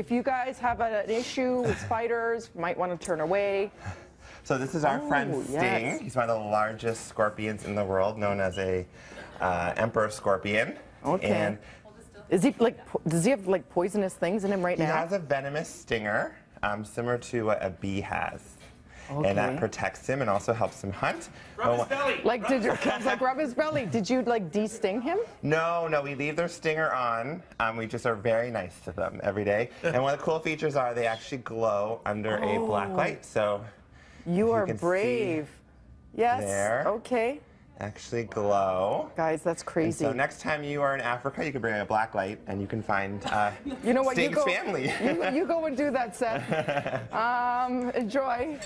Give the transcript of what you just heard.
if you guys have an issue with spiders, might want to turn away. So this is our Oh, friend Sting. yes. He's one of the largest scorpions in the world, known as a uh, emperor scorpion. Okay. And Is he like? Does he have like poisonous things in him right he now? He has a venomous stinger, um, similar to what a bee has. And that protects him and also helps him hunt. Rub his belly. Like, did your kids like rub his belly? Did you like de-sting him? No, no, we leave their stinger on. Um, we just are very nice to them every day. and one of the cool features are they actually glow under a black light. So You are can see brave. Yes. there. Okay. actually glow. Guys, that's crazy. So next time you are in Africa, you can bring a black light and you can find uh, you know what? Sting's you go. family. you, you go and do that, Seth. um, enjoy.